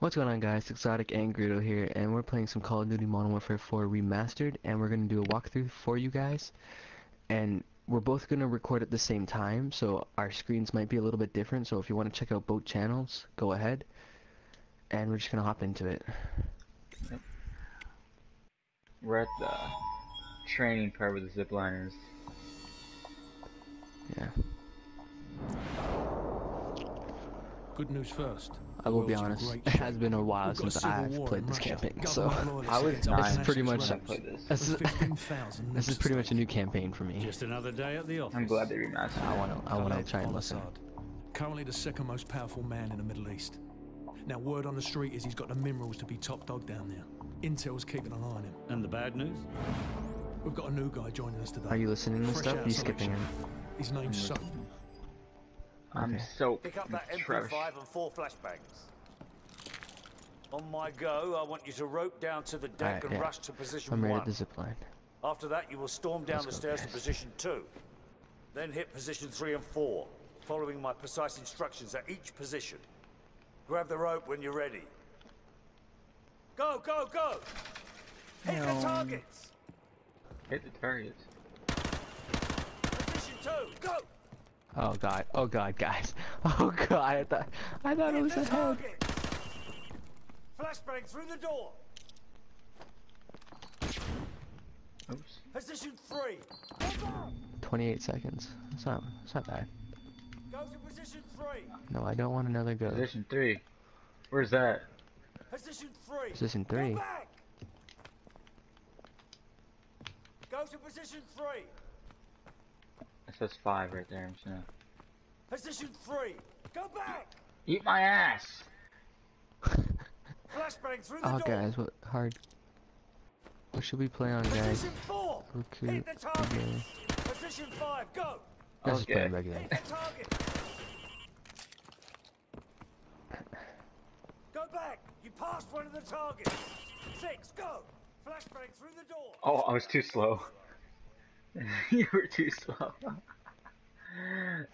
What's going on guys, Exotic and Greedo here, and we're playing some Call of Duty Modern Warfare 4 Remastered, and we're going to do a walkthrough for you guys, and we're both going to record at the same time, so our screens might be a little bit different, so if you want to check out both channels, go ahead, and we're just going to hop into it. Yep. We're at the training part with the zipliners. Yeah. Good news first. I will be honest, it has been a while We've since I've played this Russia. campaign, so I was nine. This is pretty much- this. this is, this is pretty much a new campaign for me. Just another day at the office. I'm glad they remastered. I want to I want to try and listen. Currently the second most powerful man in the Middle East. Now word on the street is he's got the minerals to be top dog down there. Intel's keeping an eye on him. And the bad news? We've got a new guy joining us today. Are you listening to Fresh stuff? Are you skipping selection. him? His name's Soap. I'm Okay. so Pick up that Travis. MP5 and four flashbangs. On my go, I want you to rope down to the deck Alright, and yeah. rush to position I'm ready one. at the zip line. After that, you will storm down Let's the go, stairs to position two. Then hit position three and four, following my precise instructions at each position. Grab the rope when you're ready. Go, go, go! Hit the targets! hit the targets. Position two, go! Oh god, oh god, guys. Oh god, I thought, I thought it was a ahead. targets! Flashbang through the door. Oops. Position three. 28 seconds. It's not, it's not bad. Go to position three. No, I don't want another go. Position three. Where's that? Position three. Position Go back. Go to position three. It says five right there. I'm just gonna Position three. Go back. eat my ass. Flashbang through the Oh door. guys, what hard? What should we play on, guys? Position four. Recruit. Hit the target. Okay. Position five. Go. Let's just play Okay. regular. Hit the target. Go back. You passed one of the targets. Six. Go. Flashbang through the door. Oh, I was too slow. you were too slow.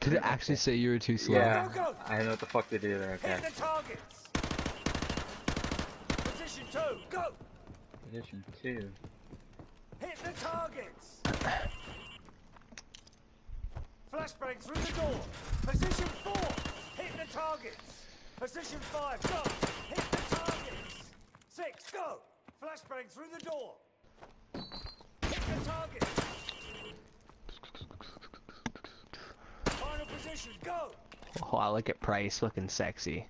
Did it actually say you were too slow? Yeah. Go, go. I know what the fuck to do there. Okay. Hit the targets. Position two. Go. Position two. Hit the targets! Flashbang through the door! Position four! Hit the targets! Position five, go! Hit the targets! Six, go! Flashbang through the door! Hit the targets! Position, go! Oh, I look at Price looking sexy.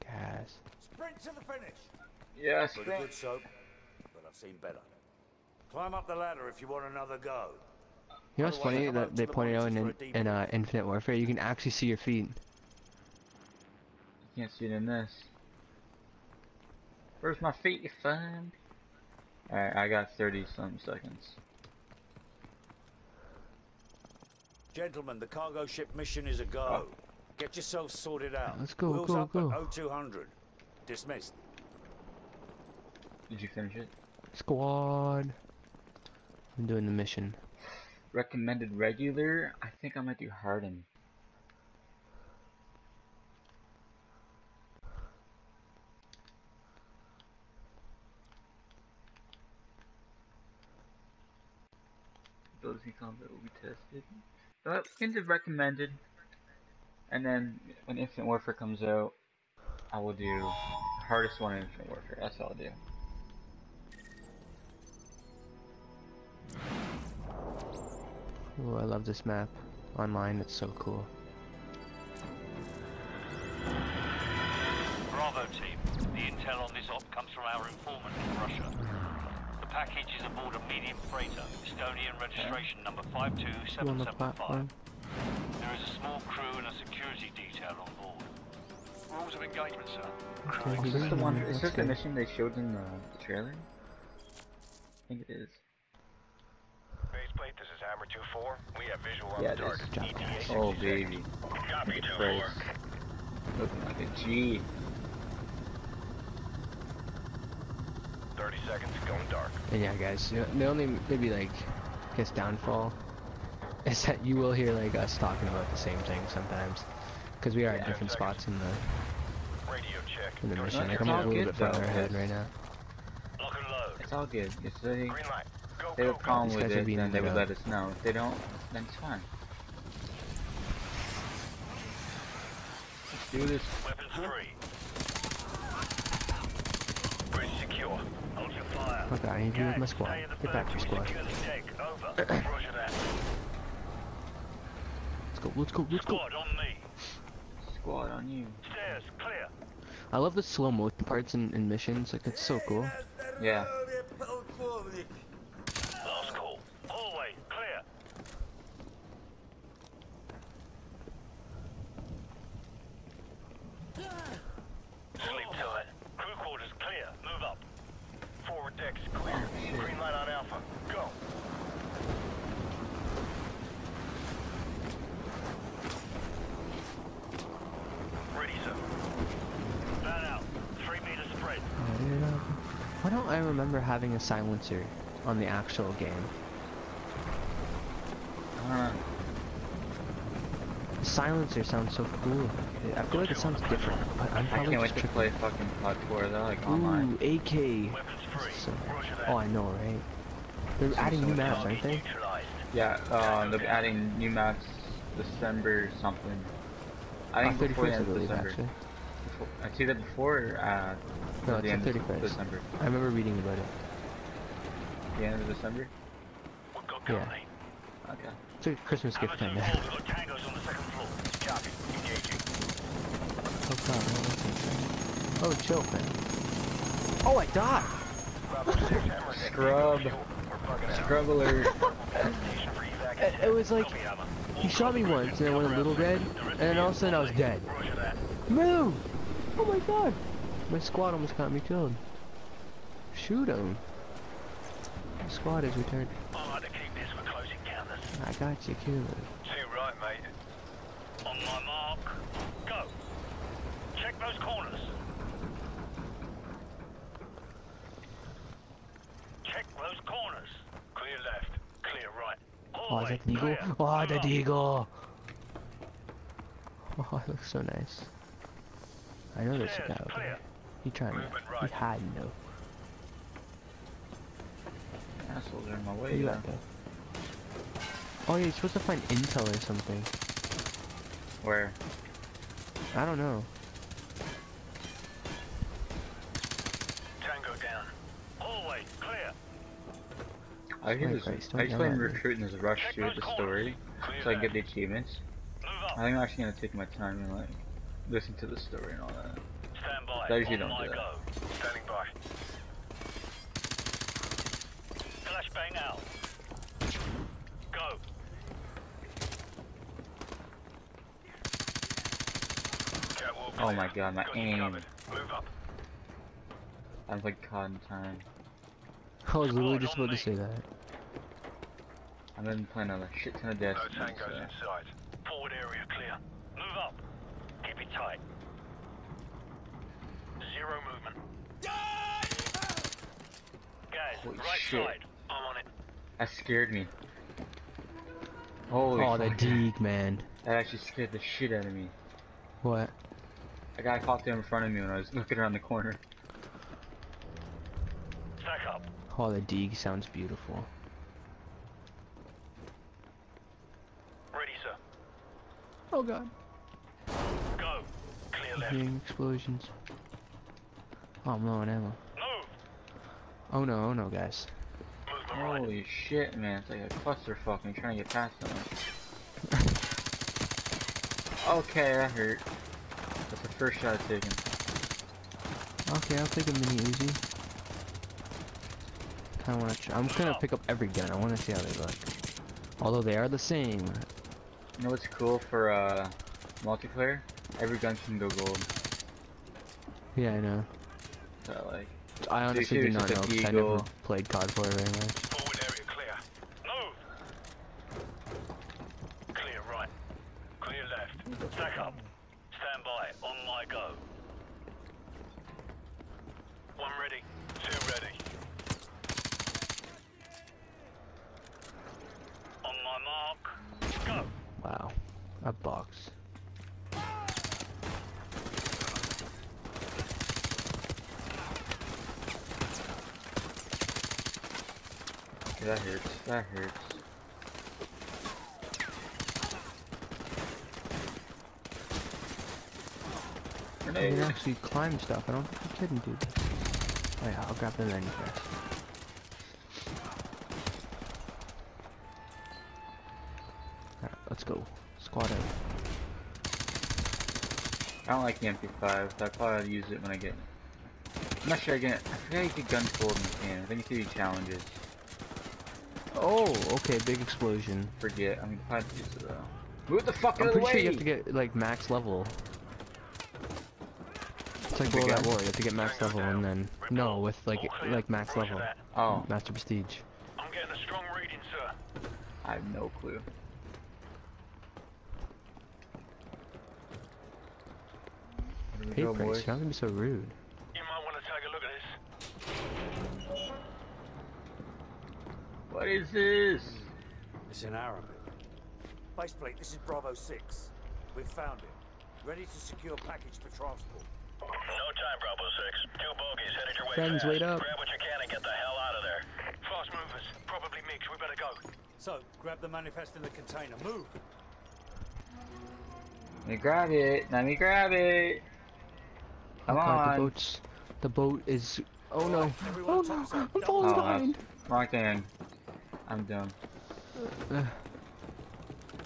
Guys. Sprint to the finish! Yes. Pretty good, soap, but I've seen better. Climb up the ladder if you want another go. You know what's funny that they pointed out in, monitors in uh, Infinite Warfare? You can actually see your feet. You can't see it in this. Where's my feet, you fun? Alright, I got 30 some seconds. Gentlemen, the cargo ship mission is a go. Get yourselves sorted out. Let's go, Wheels go, up go. at 0200. Dismissed. Did you finish it? Squad. I'm doing the mission. Recommended regular? I think I might do harden. Those in combat will be tested. Uh, into recommended. And then when Infinite Warfare comes out, I will do hardest one in Infinite Warfare. That's all I'll do. Ooh, I love this map. Online, it's so cool. Bravo team. The intel on this op comes from our informant in Russia. The package is aboard a medium freighter, Estonian registration number on the 52775. platform? There is a small crew and a security detail on board. Rules of engagement, sir. Okay, Is this the one? there, Is that's this the mission they showed in the, the trailer? I think it is. Baseplate, this is Hammer 2-4. We have visual on Yeah, the target. ETA 60 Oh seconds. baby, Copy, Price. 2-4. looking like a G. 30 seconds, going dark. And yeah, guys, you know, the only maybe like, I guess downfall is that you will hear like us talking about the same thing sometimes, because we are Yeah, at different seconds. spots in the radio check. in the Go mission. Like, I'm a little good, bit farther though, ahead right now. Lock and load. It's all good. If they, Green light. Go, they have go, a go. problem These with guys it, being then they lit would let us know. If they don't, then it's fine. Let's do this. Weapons free. Bridge secure. Hold your fire. Oh god, I need to be with my squad. stay in Get back to your squad. Secure the deck. Over. Roger that. Let's go, let's go, let's go. Squad on me. Squad on you. Stairs clear. I love the slow motion parts in, in missions. Like, it's so cool. Yeah. Last call. Hallway clear. Sleep tight. Crew quarters clear. Move up. Forward deck's clear. Green light on Alpha. Go. Ready, sir. Van out. Three meter spread. Why don't I remember having a silencer on the actual game? I. Silencer sounds so cool. I feel like it sounds different, but I'm I probably can't wait just to tripping. play fucking COD 4 though, like online. Ooh, AK. Weapons free. So- Roger that. oh, I know, right? They're adding new maps, aren't they? Yeah, uh, they're adding new maps December something. I think Oh, before the 31st, I end of December. actually. Before, I see that before uh, No, or the end the of 31st. December. I remember reading about it. The end of December? Yeah. Okay. It's like a Christmas gift Hamilton kind of. Hall, we've got tangos on the second floor. Copy. Engaging. Oh god, what was that? Oh, chill, man. Oh, I died! Bravo 6, Hammer Nick. Scrub. Fuel. We're bugging out. Scrub alert. Station for evac. It, it was like, he shot me once, and I went a little red, and then all of a sudden I was dead. Move! Oh my god! My squad almost got me killed. Shoot him. My squad is returned. I like to keep this for close encounters. I got you killed. Too right, mate. On my mark, go. Check those corners. Check those corners. Clear left. Clear right. Oh, is that the eagle? clear. Oh, the eagle! Oh, it looks so nice. I know there's a guy over there. He trying to, Movement he right. hiding though. Assholes are in my Where you though. at though? Oh yeah, you're supposed to find intel or something. Where? I don't know. Tango down. Hallway, clear. I hear Wait, this. Christ, I just yell playing at me. recruiting this rush Check through the corners. story, Clear so I can get the achievements. I think I'm actually gonna take my time and like listen to the story and all that. Stand by. I usually On don't do that. go. Standing by. Flashbang out. Go. Oh my god, my Got aim. covered. Move up. I was like caught in time. I was literally just on about to say that. I've been playing a shit ton of No tangos so- in sight. Forward area clear. Move up. Keep it tight. Zero movement. Guys, Holy right shit. side. I'm on it. That scared me. Holy oh, the fuck. Deeg, man. That actually scared the shit out of me. What? A guy popped in front of me when I was looking around the corner. Stack up. Oh, the Deeg sounds beautiful. Ready, sir. Oh god. Go. Clear left. hearing explosions. Oh, I'm low on ammo. Move. Oh no, oh no, guys. Movement right. Holy shit, man. It's like a clusterfuck and trying to get past them. okay, that hurt. That's the first shot I've taken. Okay, I'll take a mini Uzi. Kinda wanna. I'm gonna pick up every gun. I wanna see how they look. Although they are the same. You know what's cool for uh, multiplayer? Every gun can go gold. Yeah, I know. So like, I honestly do not know because I never Eagle. played COD 4 very much. Forward area clear. Move. Clear right. Clear left. Stack up. Stand by. On my go. One ready. Two ready. On my mark. Go. Wow. A box. That hurts. That hurts. You can actually climb stuff. I don't think you couldn't do this. Oh yeah, I'll grab the menu first. Alright, let's go. Squad out. I don't like the MP5, so I probably use it when I get. I'm not sure I get. I forgot you get guns pulled in the can. I think you see challenges. Oh, okay, big explosion. Forget. I mean, probably use it though. Move the fuck I'm out of the pretty way! sure you have to get like max level. It's like Big World at? War. You have to get max level and then no, with like like max level. Oh, master prestige. I'm getting a strong reading, sir. I have no clue. Hey, go, Price, boys. you're not gonna be so rude. You might want to take a look at this. What is this? It's in Arabic. Baseplate, this is Bravo 6. We've found it. Ready to secure package for transport. No time, Bravo 6. Two bogeys headed your way Friends, wait up. Grab what you can and get the hell out of there. Fast movers. Probably mixed. We better go. So, grab the manifest in the container. Move! Let me grab it. Let me grab it. Come oh god, on. the boat's the boat is oh no. Oh no. I'm falling Oh, behind. Wrong thing. I'm done.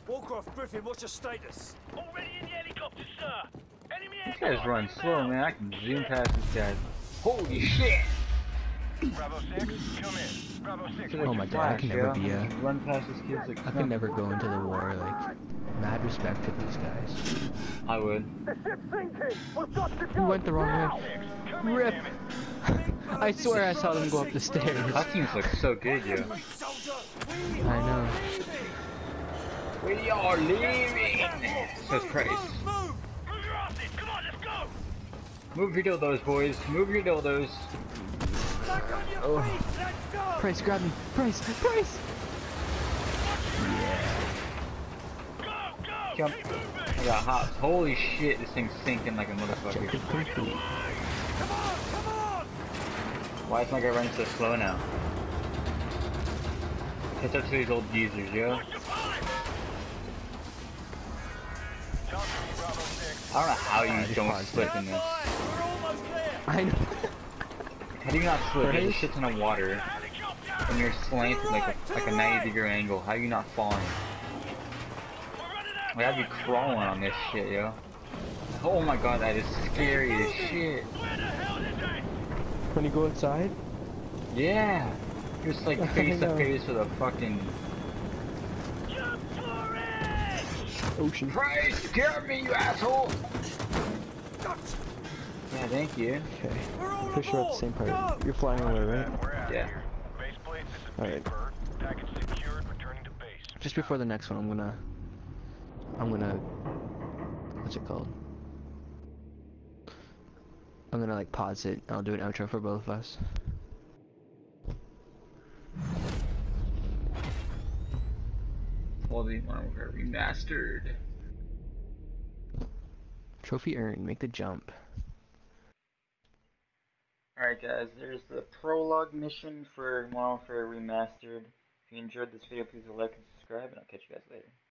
Wallcroft, Griffen, what's your status? Already in the helicopter, sir. Enemy This guy's running slow, man. I can zoom past this guy. Holy shit! Bravo 6, come in. Bravo 6, Oh my god, I can never be a- Run past this kid like I could never go into the war. Like, mad respect to these guys. I would. You went the wrong way. Rip. I swear I saw them go up the stairs. That teams look so good, yo. Wait, soldier! We I know. We are leaving! Says Price. Move! Move your asses. Come on, let's go. Move your dildos, boys. Move your dildos. Back Oh. feet! Let's go! Price, grab me. Price, Price. Go, go. Jump. I got hops. Holy shit, this thing's sinking like a motherfucker. Check it complete. Come on! Come on! Why is my guy running so slow now? Catch up to these old geezers, yo. Push the pipe. Talk to me, Bravo 6. I don't know how you Alright, don't slip in this. by! We're almost there! I know. How do you not slip? There's a Right? shit ton of water, and you're slanted like a, like a 90 degree angle. How are you not falling? We're running out. Like, I'd be crawling on this shit, yo. Oh my god, that is scary as shit. Where the hell is it? When you go outside, Yeah. Just like face to face with a fucking Jump for it. ocean. Price, scare me, you asshole! Yeah, thank you. Okay. We're all Pretty sure at the same part. Go! You're flying away, right? We're out Yeah. of here. Baseplate, this is Alright. Big secured, returning to base. Just before the next one, I'm gonna, I'm gonna, what's it called? I'm gonna like pause it. I'll do an outro for both of us. Quality the Warfare Remastered. Trophy earned. Make the jump. Alright guys, there's the prologue mission for Modern Warfare Remastered. If you enjoyed this video, please like and subscribe, and I'll catch you guys later.